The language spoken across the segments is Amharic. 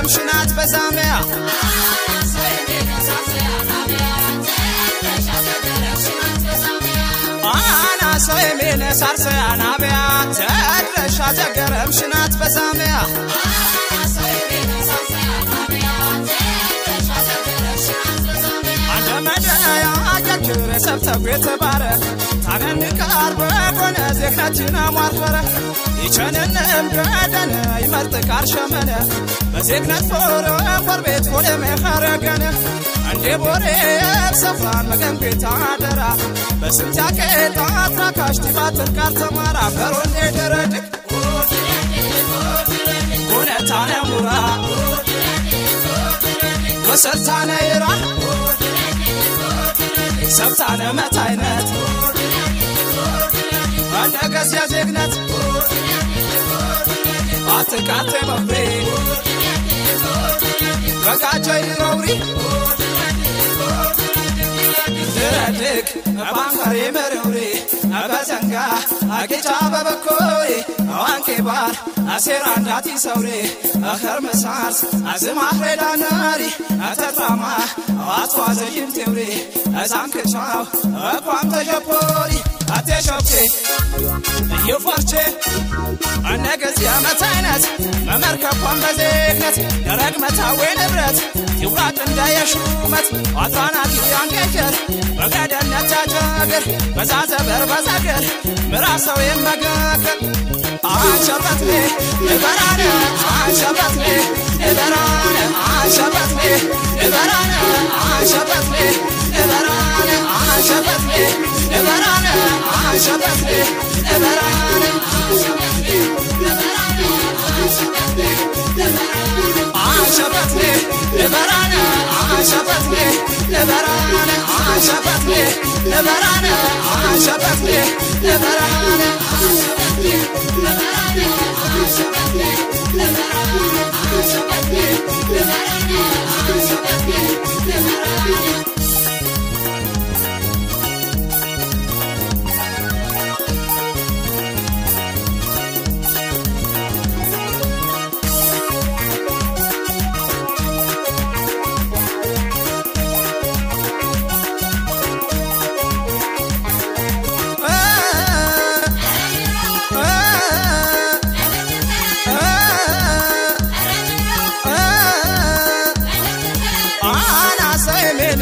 እምሽናት በሳሚያ አና ሰው የሚነሳርሰ አናቢያ ተድረሻ ተገረ እምሽናት በሳሚያ አለመደያ ጀክረ ሰብተጉ የተባረ ታነንቃር በጎነዜ ዜክነችን አሟርፈረ ይቸንንም ገደነ ይመርጥ ቃር ሸመነ። በዜክነት ፎረ ፎር ቤት ፎለ መኸረገነ እንዴ ቦሬ ሰፍራን መገንቤት አደራ። በስንት ያቄጣ አትራካሽ ቲባትን ቃር ተማራ። በሮኔ ደረድቅ ጎነታነ ሙራ። ወሰርታነ ይራ ሰብታነ መታይነት መለከሲያ ዜግነት አትቃቴ መፍሬ በቃቸይ ረውሪ ዝረድክ ባንከሬ መረውሬ አበዘንጋ አጌጫ በበኮይ አዋንኬ ባር አሴራ እንዳቲ ሰውሬ አኸርመሳርስ አዝማፍሬዳ ነሪ። አተራማ አዋቷ ዘይም ቴውሬ አዛንክቻው አቋም ተጀፖሪ ተሸፖሪ አቴሾቼ እየፏርቼ አነገዝ የዓመት አይነት መመርከቧን በዜግነት ደረቅ መታዌ ንብረት ይውራጥ እንደ የሹመት ዋትራናት ያንቄጀር በገደነት ጃጀግር በዛ ዘበር በዘግር ምራሰው የመገግር አንሸበትኔ እበራነ አንሸበትኔ እበራነ አንሸበትኔ እበራነ አንሸበትኔ እበራነ አንሸበትኔ እበራነ አንሸበትኔ እበራነ አንሸበትኔ እበራነ አንሸበትኔ እበራነ አንሸበትኔ እበራነ አንሸበትኔ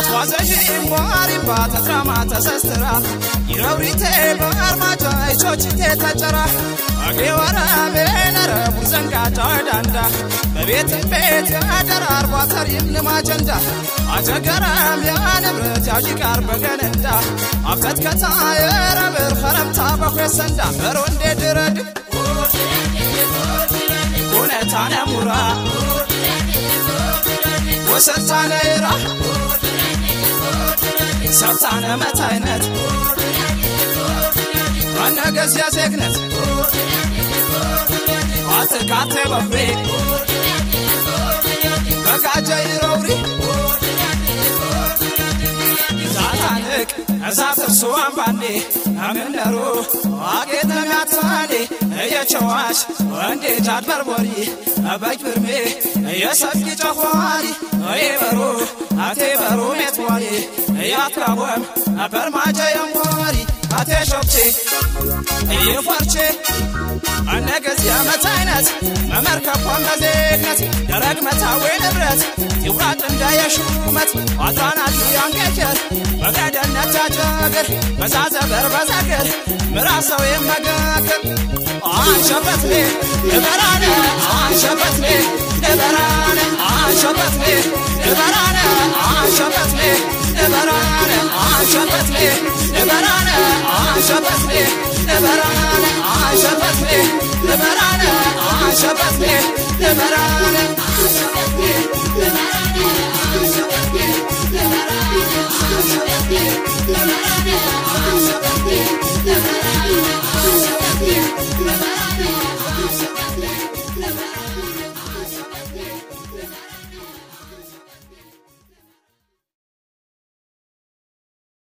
አትዋዘዥም ቧሪምባ ተትራማ ተሰስትራ ይረውሪቴ በአርማጃ ይቾችቴ ተጨራ አጌ ወረቤ ነረቡ ዘንጋጃ ዳንዳ በቤትም ቤት ያደር አርቧ ተሪም ልማጀንዳ አጀገረም ያንብረት ያዥቃር በገነንዳ አፍተት ከታ የረብር ኸረምታ በኮሰንዳ በሮንዴ ድረድ ሁነታነ ሙራ ወሰታነ ይራ ሰብታነ መታይነት አነገስያ ሴክነት አትካቴ በፍሬ በቃጀ ይረውሪ ይዛታንቅ እሳትርሱ አንባኔ አምነሩ አጌተሚያትሳኔ እየቸዋሽ ወንዴ ጃድ በርበሪ ብርሜ እየሰፍቂ ጨኋሪ እይበሩ አቴበሩ ሜትዋሪ Iatrabwem Permace e mori Ate shopce Iye farce መነገስ የዓመት አይነት መመርከቧ መዜግነት ደረግ መታዌ ንብረት ይውራጥ እንዳየሹመት አዛናት ያንገጀር መቅደነት ያጨግር በዛዘበር በዘግር ምራሰው የመገክር አንሸበትኔ ንበራነ አንሸበትኔ ንበራነ አንሸበትኔ ንበራነ نبرانا عاشقت لي نبرانا عاشقت لي نبرانا عاشقت لي نبرانا عاشقت لي نبرانا عاشقت لي نبرانا عاشقت لي نبرانا عاشقت لي نبرانا عاشقت لي نبرانا عاشقت لي